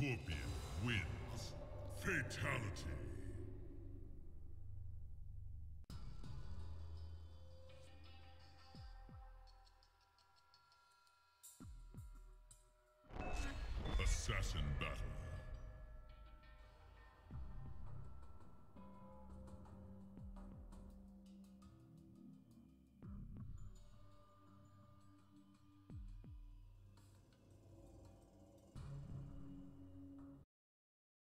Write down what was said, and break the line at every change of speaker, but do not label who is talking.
Scorpion wins. Fatality.